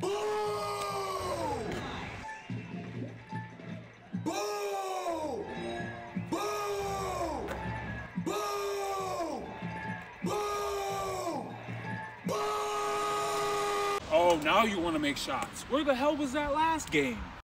Boo! Boo! Boo! Boo! Boo! Boo! Oh, now you want to make shots. Where the hell was that last game?